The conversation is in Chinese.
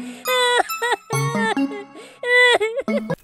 啊哈哈哈哈哈哈